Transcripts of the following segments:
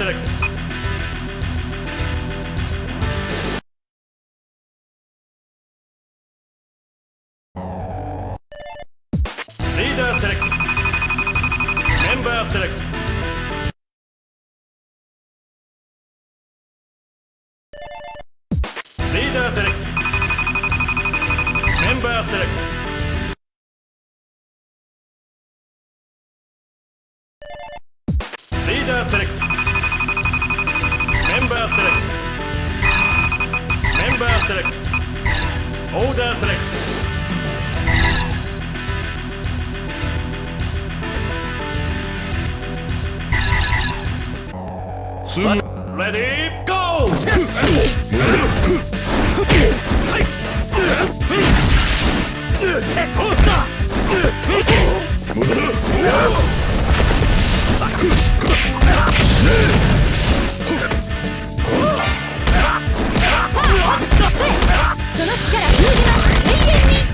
Select. Leader select. Member select. Order select. Ready, go! その力封じます。永遠に。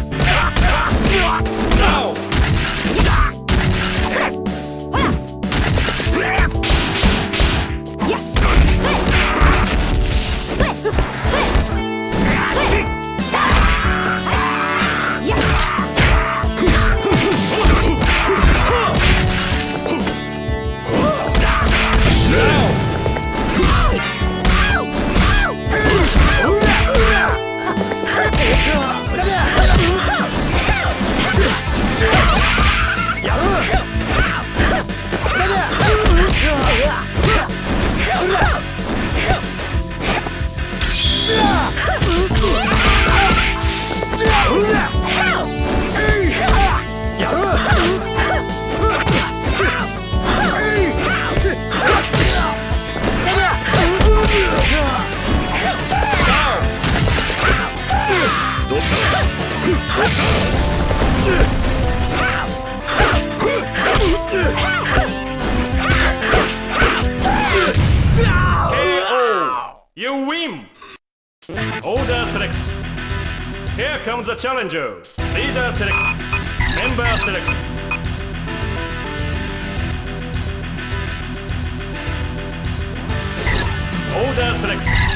You win! Here comes the challenger. Leader select. Member select. Order select.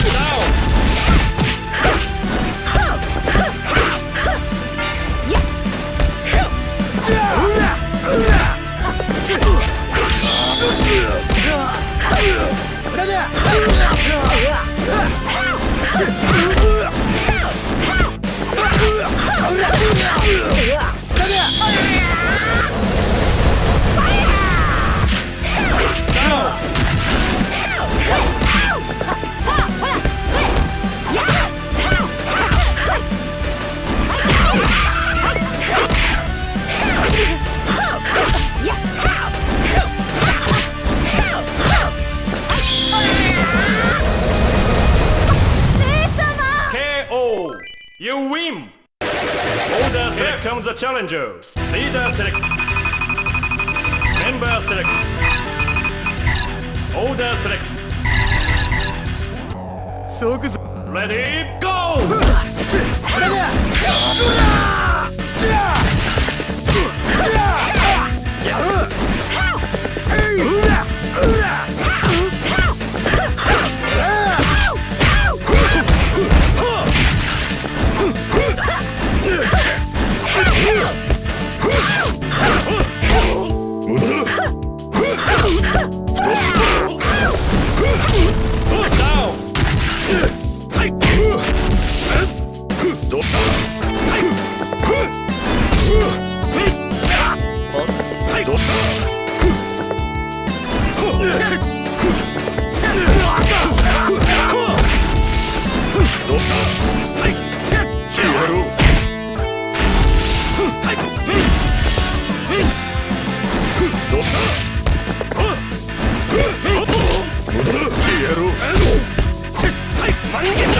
Ah! You win! Order select comes the challenger. Leader select. Member select. Order select. So Ready, go! Yeah! One, two,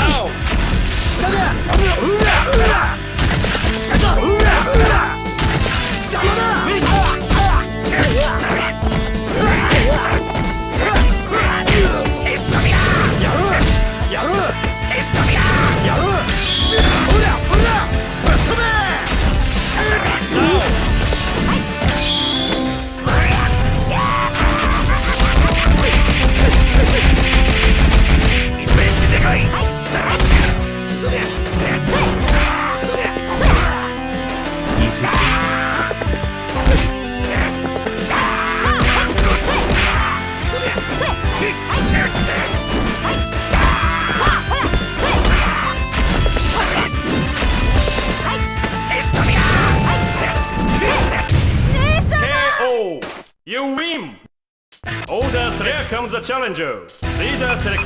Order select comes the challenger. Leader select.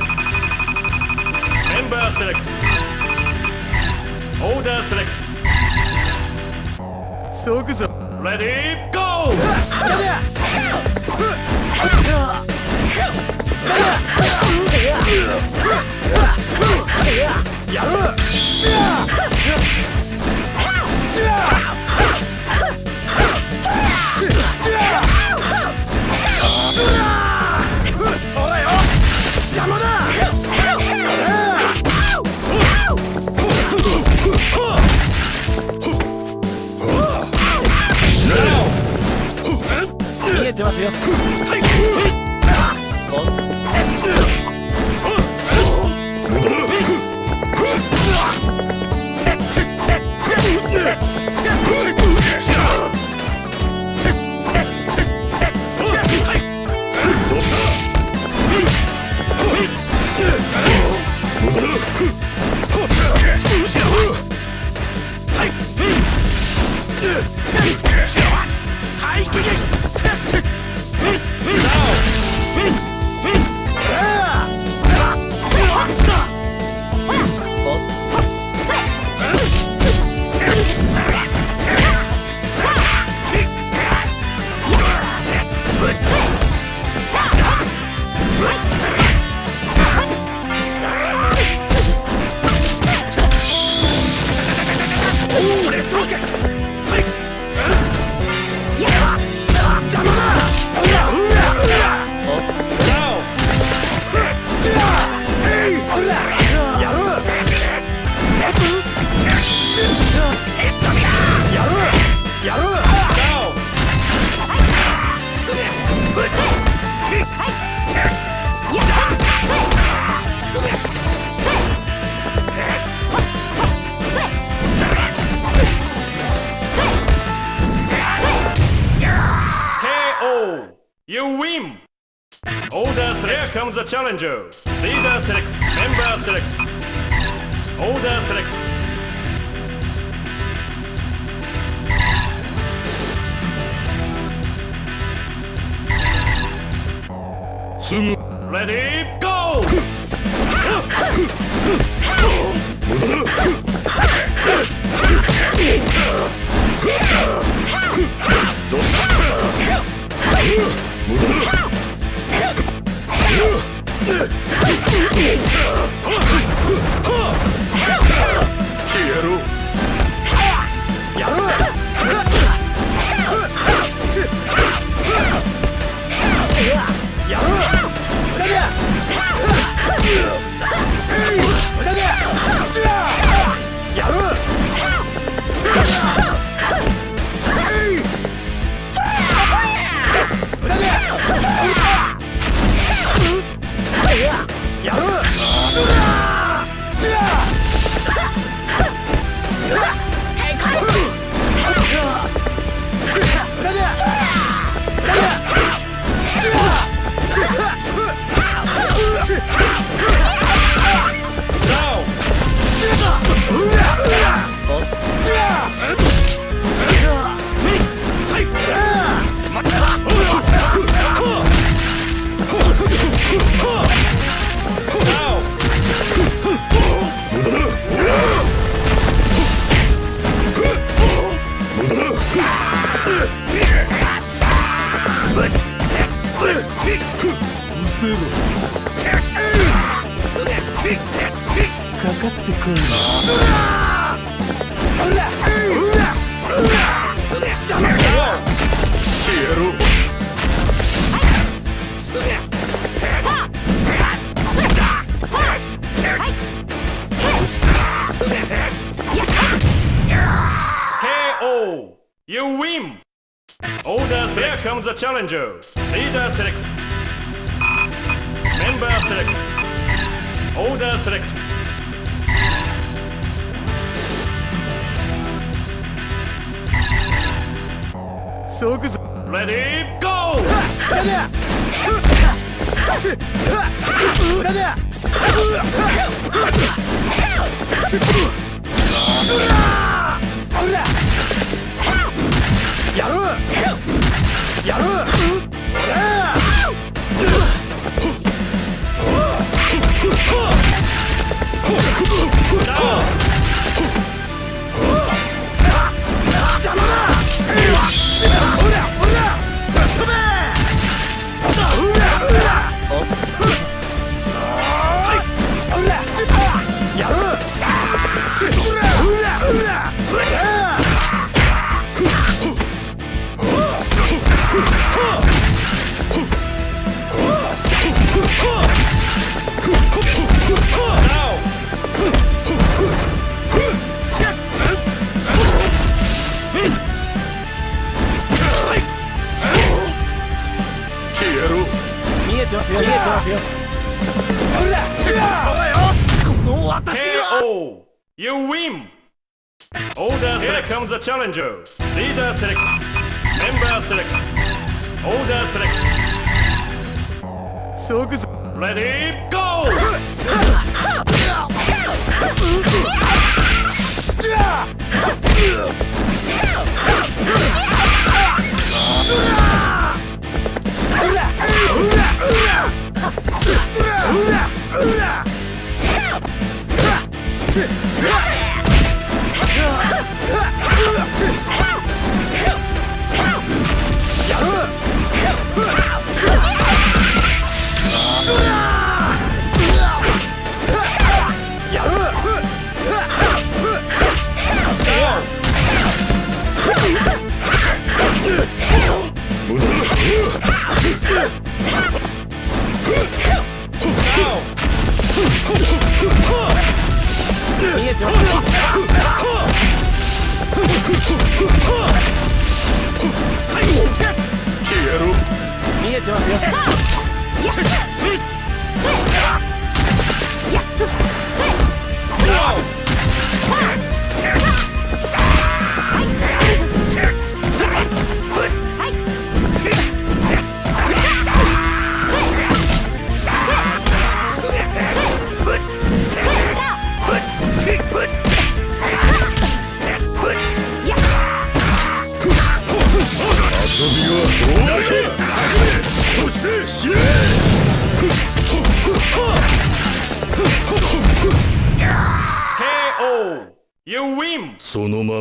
Member select. Order select. Sokuzo. Ready, go! Yeah. You win! Order select. Comes the challenger. Leader select. Member select. Order select. Ready, go! You win! Order select. Here comes the challenger. Leader select. Member select. Order select. Ready, go! 無やる。You win! Order Here comes the challenger. Leader select. Member select. Order select. 即ぞ Ready, go! うわっ見えてます見えてますよ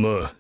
まま